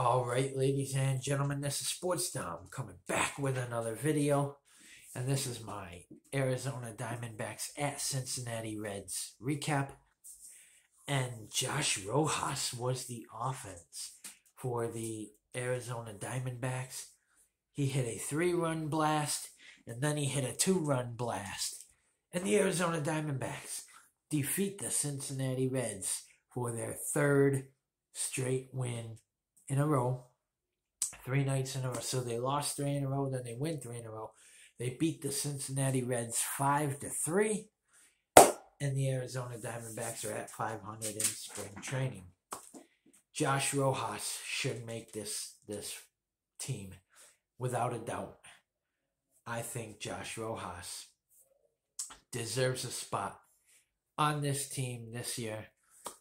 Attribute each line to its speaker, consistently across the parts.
Speaker 1: All right, ladies and gentlemen, this is Sportsdom coming back with another video. And this is my Arizona Diamondbacks at Cincinnati Reds recap. And Josh Rojas was the offense for the Arizona Diamondbacks. He hit a three run blast, and then he hit a two run blast. And the Arizona Diamondbacks defeat the Cincinnati Reds for their third straight win in a row, three nights in a row. So they lost three in a row, then they win three in a row. They beat the Cincinnati Reds five to three, and the Arizona Diamondbacks are at 500 in spring training. Josh Rojas should make this this team without a doubt. I think Josh Rojas deserves a spot on this team this year.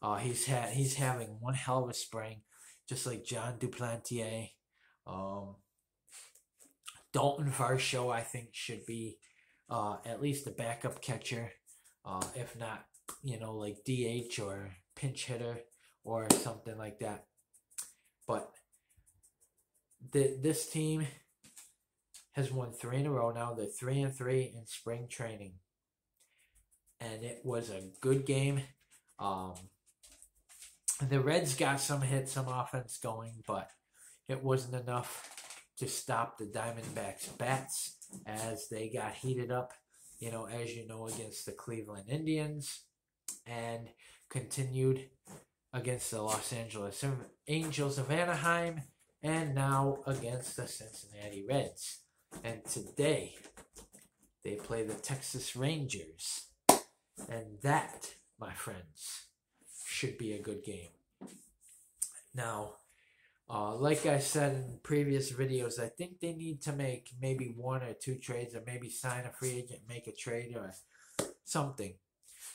Speaker 1: Uh, he's had he's having one hell of a spring just like Jon Duplantier. Um, Dalton Varsho, I think, should be uh, at least a backup catcher, uh, if not, you know, like DH or pinch hitter or something like that. But this team has won three in a row now. They're three and three in spring training, and it was a good game. Um, the Reds got some hits, some offense going, but it wasn't enough to stop the Diamondbacks' bats as they got heated up, you know, as you know, against the Cleveland Indians and continued against the Los Angeles Angels of Anaheim and now against the Cincinnati Reds. And today they play the Texas Rangers. And that, my friends, should be a good game. Now, uh, like I said in previous videos, I think they need to make maybe one or two trades, or maybe sign a free agent, make a trade, or something.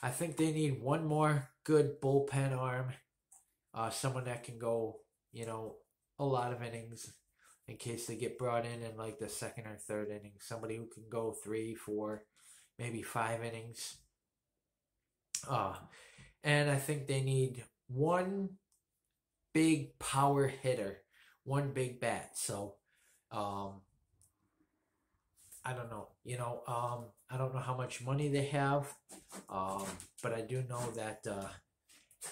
Speaker 1: I think they need one more good bullpen arm, uh, someone that can go, you know, a lot of innings in case they get brought in in like the second or third inning. Somebody who can go three, four, maybe five innings. Uh, and I think they need one big power hitter, one big bat. So, um, I don't know. You know, um, I don't know how much money they have, um, but I do know that uh,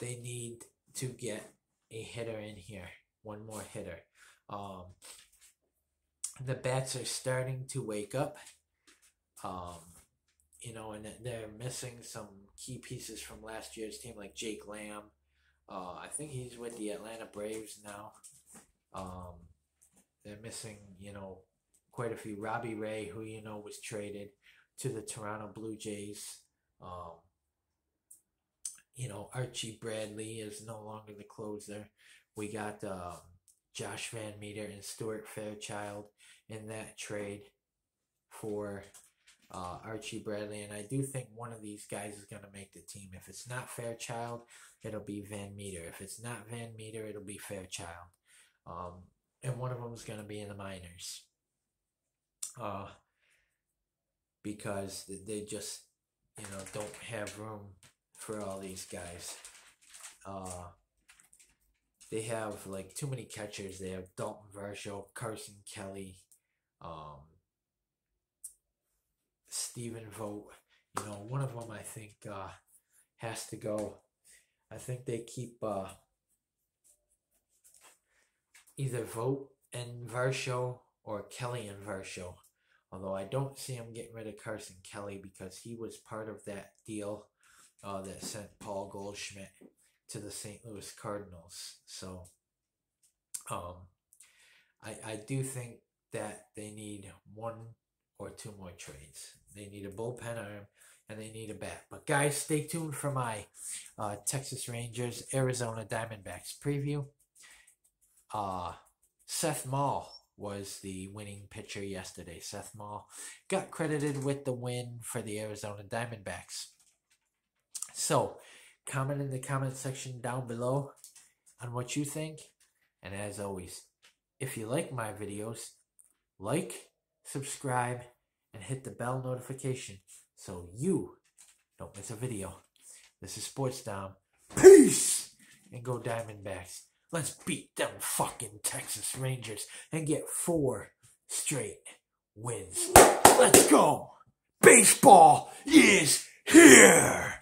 Speaker 1: they need to get a hitter in here, one more hitter. Um, the bats are starting to wake up. Um, you know, and they're missing some key pieces from last year's team, like Jake Lamb. Uh, I think he's with the Atlanta Braves now. Um, they're missing, you know, quite a few. Robbie Ray, who you know was traded to the Toronto Blue Jays. Um, you know, Archie Bradley is no longer the closer. We got um, Josh VanMeter and Stuart Fairchild in that trade for uh, Archie Bradley, and I do think one of these guys is going to make the team. If it's not Fairchild, it'll be VanMeter. If it's not VanMeter, it'll be Fairchild. Um, and one of them is going to be in the minors. Uh, because they just, you know, don't have room for all these guys. Uh, they have like too many catchers. They have Dalton Varsho, Carson Kelly, um, Stephen Vogt. You know, one of them I think uh, has to go. I think they keep uh, either Vogt and Varsho or Kelly and Varsho. Although I don't see him getting rid of Carson Kelly because he was part of that deal uh, that sent Paul Goldschmidt to the St. Louis Cardinals. So um, I, I do think that they need one or two more trades. They need a bullpen arm and they need a bat. But guys, stay tuned for my uh, Texas Rangers Arizona Diamondbacks preview. Uh, Seth Maul was the winning pitcher yesterday. Seth Maul got credited with the win for the Arizona Diamondbacks. So, comment in the comment section down below on what you think. And as always, if you like my videos, like, subscribe, and hit the bell notification so you don't miss a video. This is Sportsdom. Peace! And go Diamondbacks. Let's beat them fucking Texas Rangers and get four straight wins. Let's go! Baseball is here!